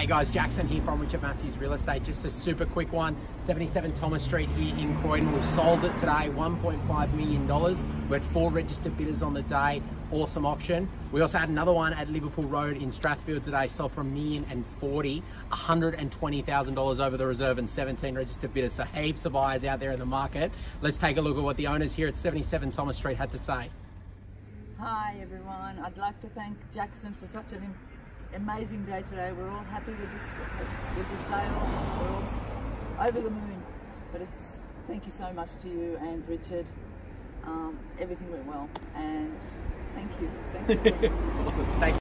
Hey guys, Jackson here from Richard Matthews Real Estate. Just a super quick one. 77 Thomas Street here in Croydon. We've sold it today, $1.5 million. We had four registered bidders on the day. Awesome auction. We also had another one at Liverpool Road in Strathfield today, sold for a million and forty, $120,000 over the reserve and 17 registered bidders. So heaps of buyers out there in the market. Let's take a look at what the owners here at 77 Thomas Street had to say. Hi everyone, I'd like to thank Jackson for such an amazing day today. We're all happy with this with the sale. We're all over the moon. But it's thank you so much to you and Richard. Um, everything went well and thank you. Thanks awesome. Thanks.